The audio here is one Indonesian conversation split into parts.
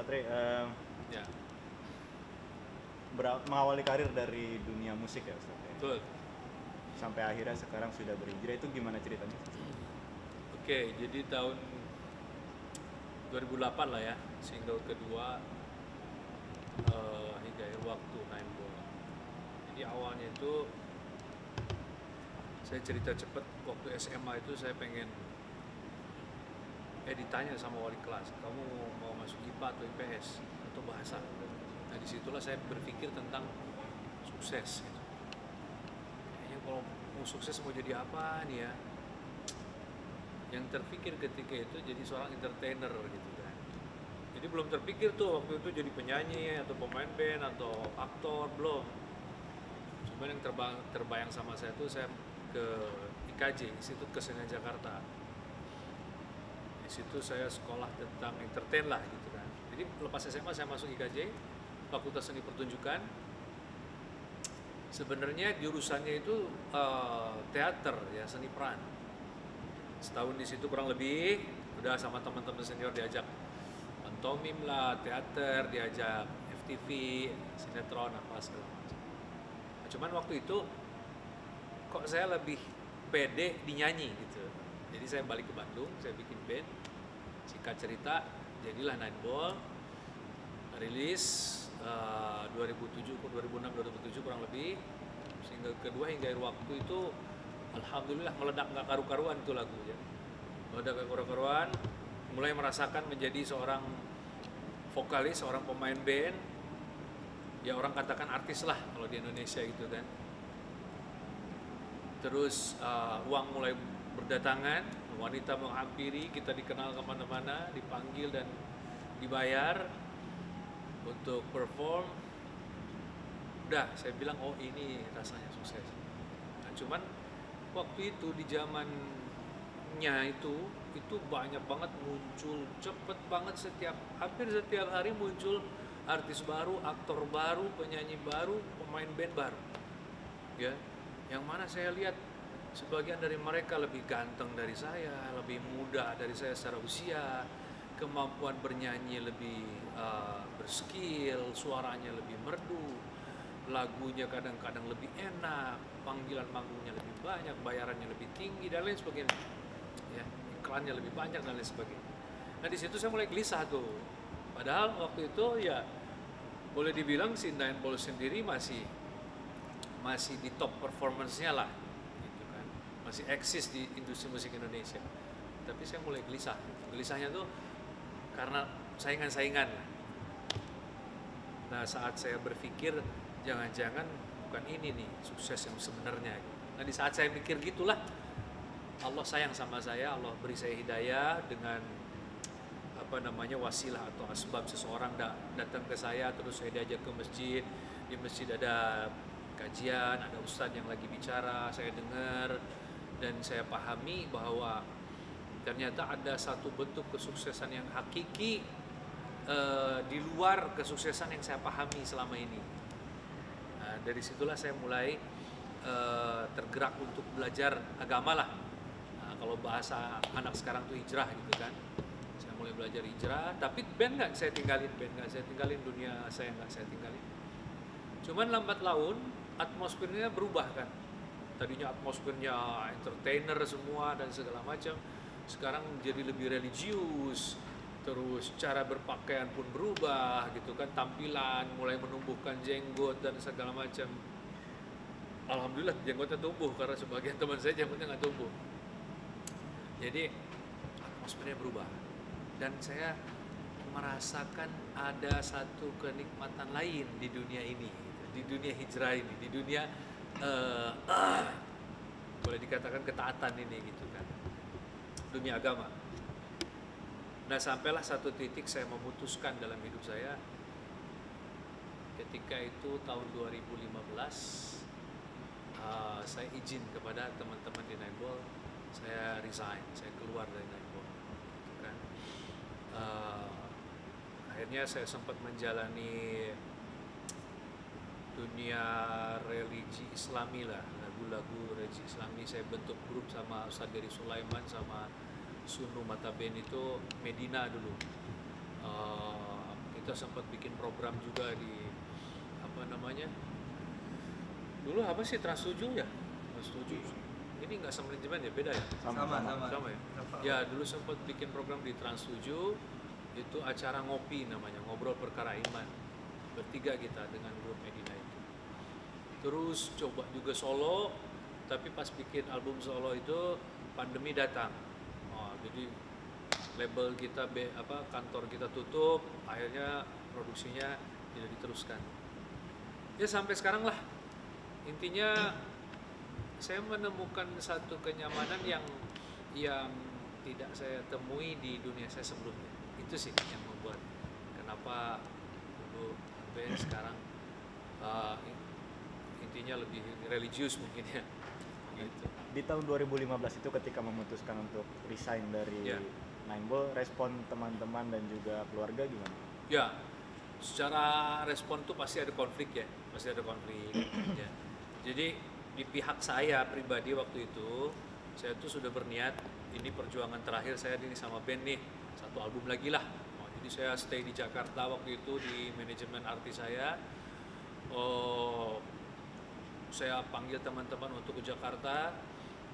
Satri eh, Ya, bera- mengawali karir dari dunia musik ya Ustaz ya. betul. sampai akhirnya sekarang sudah berhijrah itu gimana ceritanya Oke, jadi tahun 2008 lah ya, single kedua eh, hingga akhir waktu Nine Ball. Jadi awalnya itu saya cerita cepet waktu SMA itu saya pengen eh ditanya sama wali kelas, kamu mau masuk IPA atau IPS atau bahasa? Nah di situlah saya berpikir tentang sukses. Gitu. Kayaknya kalau mau sukses mau jadi apa nih ya? yang terpikir ketika itu jadi seorang entertainer gitu kan jadi belum terpikir tuh waktu itu jadi penyanyi atau pemain band atau aktor belum cuma yang terbang, terbayang sama saya tuh saya ke IKJ Institut Kesenian Jakarta situ saya sekolah tentang entertain lah gitu kan. Jadi lepas SMA saya masuk IKJ Fakultas Seni Pertunjukan. Sebenarnya jurusannya itu eh, teater ya seni peran. Setahun di situ kurang lebih udah sama teman-teman senior diajak pantomim lah teater diajak FTV sinetron apa segala macam. Nah, cuman waktu itu kok saya lebih pede di nyanyi gitu jadi saya balik ke Bandung saya bikin band singkat cerita jadilah Nine Ball rilis eh, 2007 ke 2006 2007 kurang lebih. Single kedua hingga waktu itu alhamdulillah meledak nggak karu-karuan itu lagu ya meledak nggak karu-karuan mulai merasakan menjadi seorang vokalis seorang pemain band. Ya orang katakan artis lah kalau di Indonesia gitu kan. Terus uh, uang mulai berdatangan wanita menghampiri kita dikenal ke mana-mana dipanggil dan dibayar untuk perform. Udah saya bilang oh ini rasanya sukses. Nah, cuman waktu itu di zamannya itu itu banyak banget muncul cepet banget setiap hampir setiap hari muncul artis baru aktor baru penyanyi baru pemain band baru. Ya yang mana saya lihat sebagian dari mereka lebih ganteng dari saya lebih muda dari saya secara usia kemampuan bernyanyi lebih uh, berskill suaranya lebih merdu lagunya kadang-kadang lebih enak, panggilan manggungnya lebih banyak, bayarannya lebih tinggi dan lain sebagainya. Ya, iklannya lebih banyak dan lain sebagainya. Nah di situ saya mulai gelisah tuh. Padahal waktu itu ya boleh dibilang si Nine Ball sendiri masih masih di top performance-nya lah. Masih eksis di industri musik Indonesia. Tapi saya mulai gelisah. Gelisahnya tuh karena saingan-saingan. Nah saat saya berpikir jangan-jangan bukan ini nih sukses yang sebenarnya. Nah di saat saya mikir gitulah Allah sayang sama saya, Allah beri saya hidayah dengan apa namanya wasilah atau asbab seseorang da datang ke saya terus saya diajak ke masjid di masjid ada kajian ada ustadz yang lagi bicara saya dengar dan saya pahami bahwa ternyata ada satu bentuk kesuksesan yang hakiki eh, di luar kesuksesan yang saya pahami selama ini Nah, dari situlah saya mulai eh, tergerak untuk belajar agama lah. Nah, kalau bahasa anak sekarang tuh hijrah gitu kan. Saya mulai belajar hijrah, tapi band nggak saya tinggalin, band nggak saya tinggalin, dunia saya nggak saya tinggalin. Cuman lambat laun atmosfernya berubah kan. Tadinya atmosfernya entertainer semua dan segala macam. Sekarang jadi lebih religius, terus cara berpakaian pun berubah gitu kan tampilan mulai menumbuhkan jenggot dan segala macam. Alhamdulillah jenggotnya tumbuh karena sebagian teman saya jenggotnya nggak tumbuh. Jadi atmosfernya berubah. Dan saya merasakan ada satu kenikmatan lain di dunia ini di dunia hijrah ini di dunia boleh dikatakan ketaatan ini gitu kan. Dunia agama. Nah sampailah satu titik saya memutuskan dalam hidup saya. Ketika itu tahun 2015 uh, saya izin kepada teman-teman di Naibol saya resign, saya keluar dari Naibol gitu kan. Uh, akhirnya saya sempat menjalani dunia religi islami lah lagu-lagu religi islami saya bentuk grup sama Ustadz Gary Sulaiman sama Sunu Mataben itu Medina dulu. Uh, kita sempat bikin program juga di apa namanya dulu apa sih Trans 7 ya? Trans 7 ini nggak sama manajemen ya beda ya? Sama, sama sama. sama, ya? Ya dulu sempat bikin program di Trans 7 itu acara ngopi namanya ngobrol perkara iman. Bertiga kita dengan grup Medina terus coba juga solo tapi pas bikin album solo itu pandemi datang. Oh, jadi label kita be- apa kantor kita tutup akhirnya produksinya tidak diteruskan. Ya sampai sekarang lah. Intinya saya menemukan satu kenyamanan yang yang tidak saya temui di dunia saya sebelumnya. Itu sih yang membuat kenapa dulu band sekarang uh, intinya lebih religius mungkin ya gitu Di tahun 2015 itu ketika memutuskan untuk resign dari Iya. Nine Ball, respon teman-teman dan juga keluarga gimana? Ya, secara respon tuh pasti ada konflik ya, pasti ada konflik. ya. Jadi di pihak saya pribadi waktu itu, saya tuh sudah berniat ini perjuangan terakhir saya ini sama band nih, satu album lagi lah. Oh, jadi saya stay di Jakarta waktu itu di manajemen artis saya. Oh, saya panggil teman-teman untuk ke Jakarta.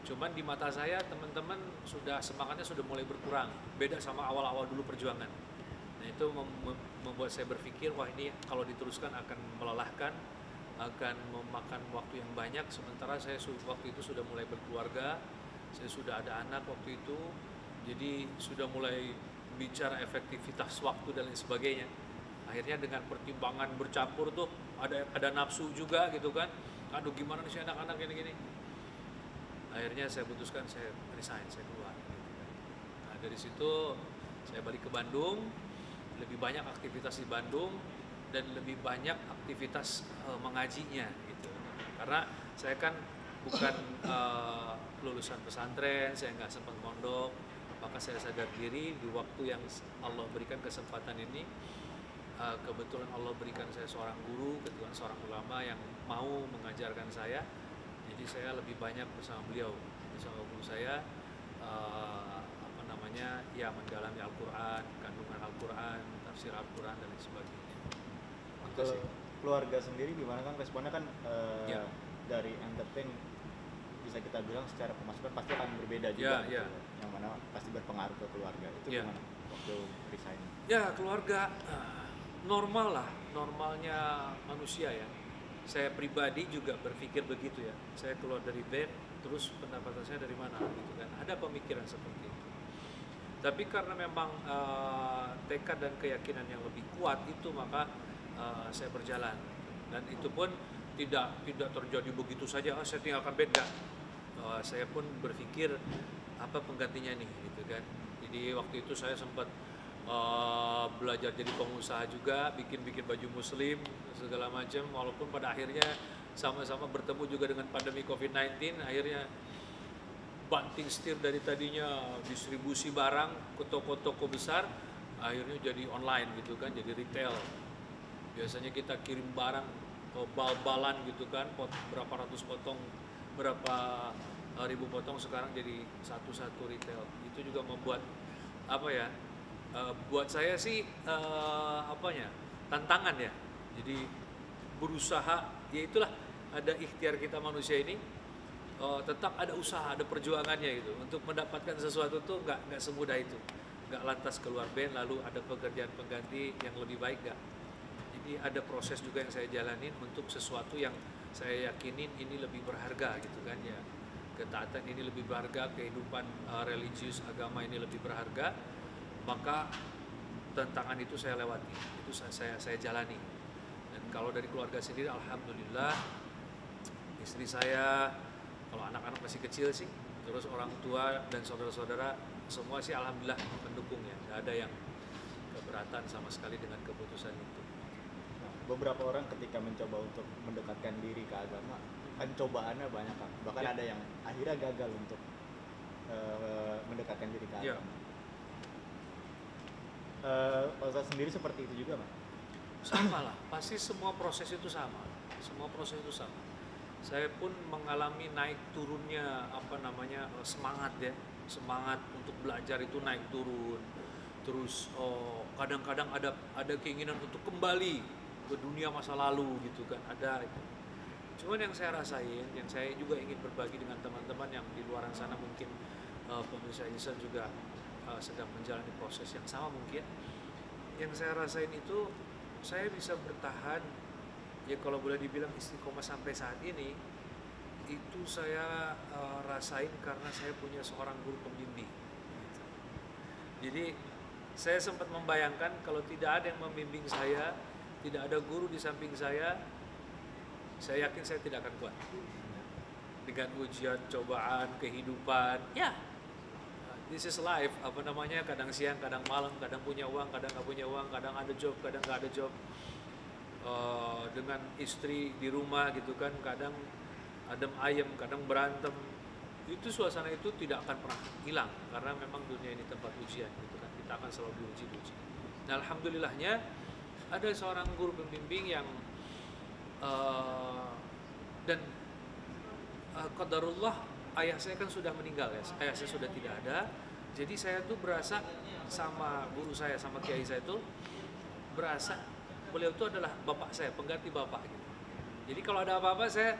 Cuman di mata saya teman-teman sudah semangatnya sudah mulai berkurang. Beda sama awal-awal dulu perjuangan. Nah itu mem- mem- membuat saya berpikir wah ini kalau diteruskan akan melelahkan, akan memakan waktu yang banyak. Sementara saya waktu itu sudah mulai berkeluarga, saya sudah ada anak waktu itu, jadi sudah mulai bicara efektivitas waktu dan lain sebagainya. Akhirnya dengan pertimbangan bercampur tuh ada ada nafsu juga gitu kan. Aduh gimana nih si anak-anak gini-gini. Akhirnya saya putuskan saya resign, saya keluar. gitu kan. Nah dari situ saya balik ke Bandung, lebih banyak aktivitas di Bandung dan lebih banyak aktivitas eh, mengajinya gitu. Karena saya kan bukan eh, lulusan pesantren, saya nggak sempat mondok, maka saya sadar diri di waktu yang Allah berikan kesempatan ini eh, kebetulan Allah berikan saya seorang guru, kebetulan seorang ulama yang mau mengajarkan saya. Jadi saya lebih banyak bersama beliau, bersama guru saya eh, apa namanya ya mendalami Al-Quran, kandungan Al-Quran, tafsir Al-Quran dan lain sebagainya. Itu Kalau sih. keluarga sendiri gimana kan responnya kan eh, Ya. dari entertain bisa kita bilang secara pemasukan pasti akan berbeda Ya, juga ya. gitu. yang mana pasti berpengaruh ke keluarga itu Ya. gimana waktu resign Ya keluarga ah, normal lah, normalnya manusia ya. Saya pribadi juga berpikir begitu ya. Saya keluar dari band, terus pendapatan saya dari mana gitu kan. Ada pemikiran seperti itu. Tapi karena memang eh, tekad dan keyakinan yang lebih kuat itu maka eh, saya berjalan. Dan itu pun tidak tidak terjadi begitu saja. Ah, saya tinggalkan band nggak. Eh, saya pun berpikir apa penggantinya nih gitu kan. Jadi waktu itu saya sempat eh, belajar jadi pengusaha juga, bikin-bikin baju muslim segala macam. Walaupun pada akhirnya sama-sama bertemu juga dengan pandemi COVID-19, akhirnya banting setir dari tadinya distribusi barang ke toko-toko besar, akhirnya jadi online gitu kan, jadi retail. Biasanya kita kirim barang ke bal-balan gitu kan, pot, berapa ratus potong, berapa eh, ribu potong sekarang jadi satu-satu retail. Itu juga membuat apa ya? Eh, buat saya sih eh, apanya? tantangan ya. Jadi berusaha, ya itulah ada ikhtiar kita manusia ini eh, tetap ada usaha, ada perjuangannya gitu. Untuk mendapatkan sesuatu tuh nggak nggak semudah itu. Nggak lantas keluar band lalu ada pekerjaan pengganti yang lebih baik nggak. Jadi ada proses juga yang saya jalanin untuk sesuatu yang saya yakinin ini lebih berharga gitu kan ya. Ketaatan ini lebih berharga, kehidupan eh, religius agama ini lebih berharga, maka tantangan itu saya lewati, itu saya saya, saya jalani. Dan kalau dari keluarga sendiri, alhamdulillah istri saya kalau anak-anak masih kecil sih terus orang tua dan saudara-saudara semua sih alhamdulillah mendukung ya nggak ada yang keberatan sama sekali dengan keputusan itu beberapa orang ketika mencoba untuk mendekatkan diri ke agama kan cobaannya banyak kan bahkan Ya. ada yang akhirnya gagal untuk eh, mendekatkan diri ke Ya. Eh, Pak Ustadz sendiri seperti itu juga Pak? sama lah pasti semua proses itu sama semua proses itu sama saya pun mengalami naik turunnya apa namanya eh, semangat ya semangat untuk belajar itu naik turun terus oh, kadang-kadang ada ada keinginan untuk kembali ke dunia masa lalu gitu kan ada itu. Cuman yang saya rasain, yang saya juga ingin berbagi dengan teman-teman yang di luar sana mungkin uh, pemirsa Insan juga uh, sedang menjalani proses yang sama mungkin. Yang saya rasain itu saya bisa bertahan ya kalau boleh dibilang istiqomah sampai saat ini itu saya uh, rasain karena saya punya seorang guru pembimbing. Jadi saya sempat membayangkan kalau tidak ada yang membimbing saya, tidak ada guru di samping saya, saya yakin saya tidak akan kuat. Dengan ujian, cobaan, kehidupan, ya, this is life. Apa namanya? Kadang siang, kadang malam, kadang punya uang, kadang nggak punya uang, kadang ada job, kadang nggak ada job. Uh, dengan istri di rumah gitu kan, kadang adem ayem, kadang berantem. Itu suasana itu tidak akan pernah hilang karena memang dunia ini tempat ujian gitu kan. Kita akan selalu diuji-uji. Nah, alhamdulillahnya ada seorang guru pembimbing yang uh, dan uh, qadarullah ayah saya kan sudah meninggal ya. Ayah saya sudah tidak ada. Jadi saya tuh berasa sama guru saya sama kiai saya itu berasa beliau itu adalah bapak saya, pengganti bapak gitu. Jadi kalau ada apa-apa saya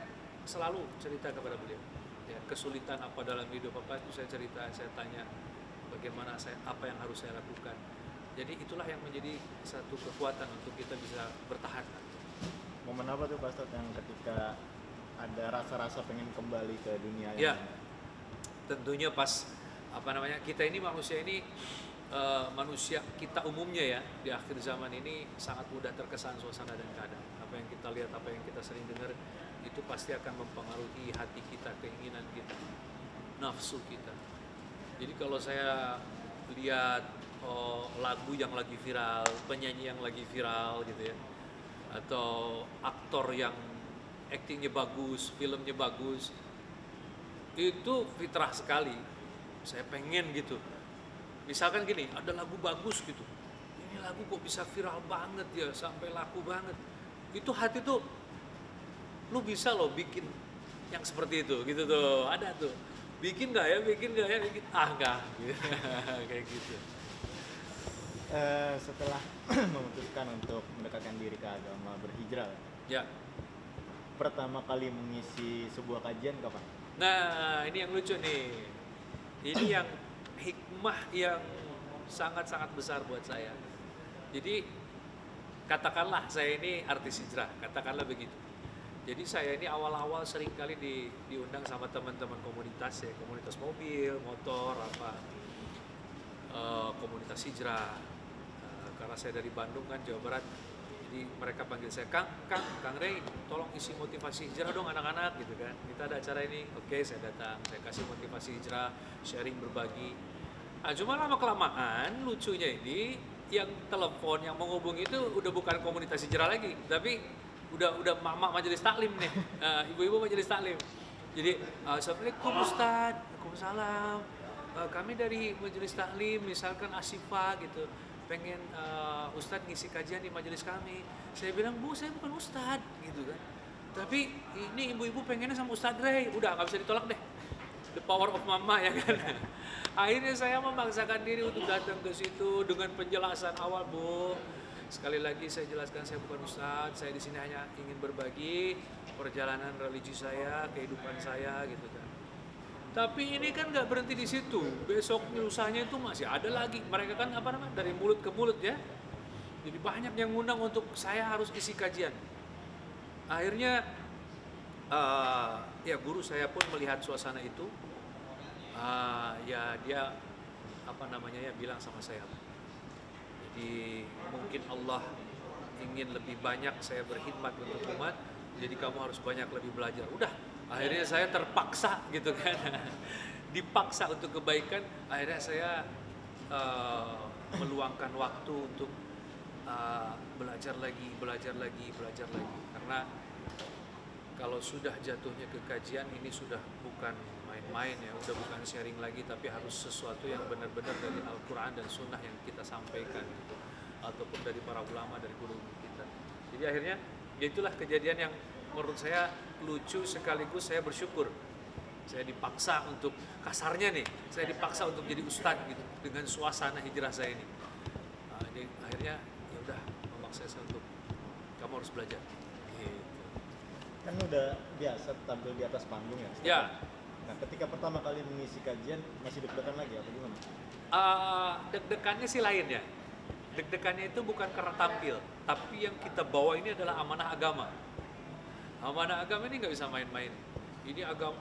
selalu cerita kepada beliau ya kesulitan apa dalam hidup apa itu saya cerita saya tanya bagaimana saya apa yang harus saya lakukan jadi itulah yang menjadi satu kekuatan untuk kita bisa bertahan momen apa tuh Pak yang ketika ada rasa-rasa pengen kembali ke dunia ya. tentunya pas apa namanya kita ini manusia ini uh, manusia kita umumnya ya di akhir zaman ini sangat mudah terkesan suasana dan keadaan. Apa yang kita lihat apa yang kita sering dengar itu pasti akan mempengaruhi hati kita, keinginan kita, nafsu kita. Jadi kalau saya lihat oh, lagu yang lagi viral, penyanyi yang lagi viral gitu ya, atau aktor yang aktingnya bagus, filmnya bagus, itu fitrah sekali. Saya pengen gitu. Misalkan gini, ada lagu bagus gitu, ini lagu kok bisa viral banget ya, sampai laku banget. Itu hati tuh lu bisa loh bikin yang seperti itu gitu tuh. Ada tuh. Bikin nggak ya bikin nggak ya bikin. Ah nggak. Kayak gitu. Uh, setelah memutuskan untuk mendekatkan diri ke agama berhijrah ya pertama kali mengisi sebuah kajian kapan nah ini yang lucu nih ini yang hikmah yang sangat-sangat besar buat saya jadi katakanlah saya ini artis hijrah katakanlah begitu jadi saya ini awal-awal sering kali di, diundang sama teman-teman komunitas ya, komunitas mobil, motor, apa, uh, komunitas hijrah. Uh, karena saya dari Bandung kan, Jawa Barat. Jadi mereka panggil saya, Kang, Kang, Kang Rey, tolong isi motivasi hijrah dong anak-anak gitu kan. Kita ada acara ini, oke saya datang, saya kasih motivasi hijrah, sharing berbagi. Nah, cuma lama kelamaan lucunya ini yang telepon yang menghubungi itu udah bukan komunitas hijrah lagi, tapi udah udah mama majelis taklim nih. Uh, ibu-ibu majelis taklim. Jadi uh, assalamualaikum Ustad Waalaikumsalam. Uh, kami dari majelis taklim misalkan Asifa gitu pengen uh, Ustadz ngisi kajian di majelis kami. Saya bilang bu saya bukan Ustadz gitu kan. Tapi ini ibu-ibu pengennya sama Ustadz Ray udah nggak bisa ditolak deh. The power of mama ya kan. Akhirnya saya memaksakan diri untuk datang ke situ dengan penjelasan awal bu Sekali lagi saya jelaskan saya bukan ustadz, saya di sini hanya ingin berbagi perjalanan religi saya, kehidupan saya gitu kan. Tapi ini kan nggak berhenti di situ. Besok lusanya itu masih ada lagi. Mereka kan apa namanya dari mulut ke mulut ya. Jadi banyak yang ngundang untuk saya harus isi kajian. Akhirnya uh, ya guru saya pun melihat suasana itu. Uh, ya dia apa namanya ya bilang sama saya jadi mungkin Allah ingin lebih banyak saya berkhidmat untuk umat jadi kamu harus banyak lebih belajar udah akhirnya saya terpaksa gitu kan. Dipaksa untuk kebaikan. Akhirnya saya uh, meluangkan waktu untuk uh, belajar lagi belajar lagi belajar lagi. Karena kalau sudah jatuhnya ke kajian ini sudah bukan main-main ya. Udah bukan sharing lagi tapi harus sesuatu yang benar-benar dari Al-Quran dan Sunnah yang kita sampaikan gitu. ataupun dari para ulama dari guru kita. Jadi akhirnya ya itulah kejadian yang menurut saya lucu sekaligus saya bersyukur. Saya dipaksa untuk kasarnya nih saya dipaksa untuk jadi ustadz gitu dengan suasana hijrah saya ini. Akhirnya ya udah memaksa saya untuk kamu harus belajar. Gitu. kan udah biasa tampil di atas panggung ya ya. Nah ketika pertama kali mengisi kajian masih deg-degan lagi apa gimana? Uh, deg-degannya sih lain ya. Deg-degannya itu bukan karena tampil tapi yang kita bawa ini adalah amanah agama amanah agama ini nggak bisa main-main. Ini agama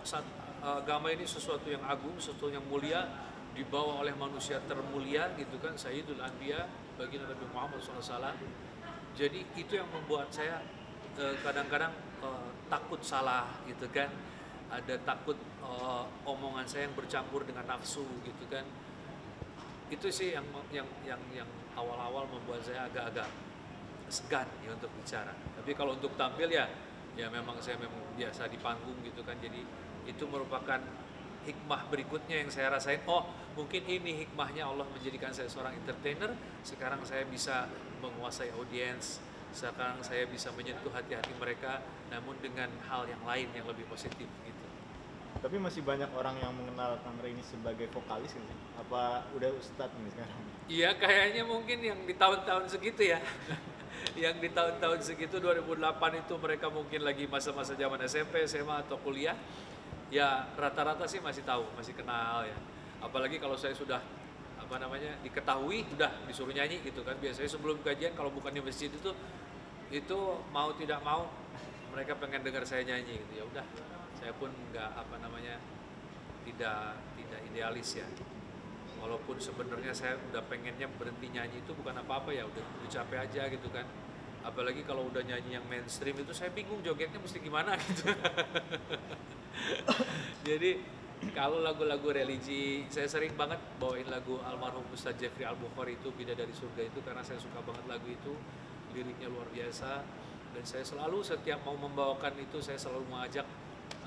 agama ini sesuatu yang agung sesuatu yang mulia dibawa oleh manusia termulia gitu kan Sayyidul Anbiya bagi Nabi Muhammad SAW jadi itu yang membuat saya eh, kadang-kadang uh, takut salah gitu kan. Ada takut uh, omongan saya yang bercampur dengan nafsu gitu kan. Itu sih yang yang yang yang awal-awal membuat saya agak-agak segan ya untuk bicara. Tapi kalau untuk tampil ya ya memang saya memang biasa di panggung gitu kan jadi itu merupakan hikmah berikutnya yang saya rasain oh mungkin ini hikmahnya Allah menjadikan saya seorang entertainer sekarang saya bisa menguasai audiens sekarang saya bisa menyentuh hati-hati mereka namun dengan hal yang lain yang lebih positif gitu tapi masih banyak orang yang mengenal Kang ini sebagai vokalis kan? Apa udah ustadz nih sekarang? Iya kayaknya mungkin yang di tahun-tahun segitu ya. Yang di tahun-tahun segitu 2008 itu mereka mungkin lagi masa-masa zaman SMP, SMA atau kuliah. Ya rata-rata sih masih tahu, masih kenal ya. Apalagi kalau saya sudah apa namanya diketahui udah disuruh nyanyi gitu kan biasanya sebelum kajian kalau bukan di masjid itu itu mau tidak mau mereka pengen dengar saya nyanyi gitu ya udah saya pun nggak apa namanya tidak tidak idealis ya walaupun sebenarnya saya udah pengennya berhenti nyanyi itu bukan apa-apa ya udah, udah capek aja gitu kan apalagi kalau udah nyanyi yang mainstream itu saya bingung jogetnya mesti gimana gitu. Jadi kalau lagu-lagu religi saya sering banget bawain lagu almarhum Ustaz Jeffrey Al Bukhari itu beda dari surga itu karena saya suka banget lagu itu liriknya luar biasa. Dan saya selalu setiap mau membawakan itu saya selalu mengajak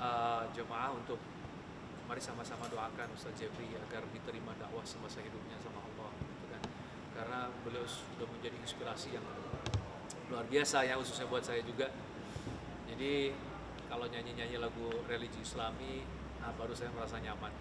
uh, jemaah untuk mari sama-sama doakan Ustaz Jeffrey agar diterima dakwah semasa hidupnya sama Allah gitu kan. Karena beliau sudah menjadi inspirasi yang luar biasa ya khususnya buat saya juga. Jadi kalau nyanyi-nyanyi lagu religi Islami nah baru saya merasa nyaman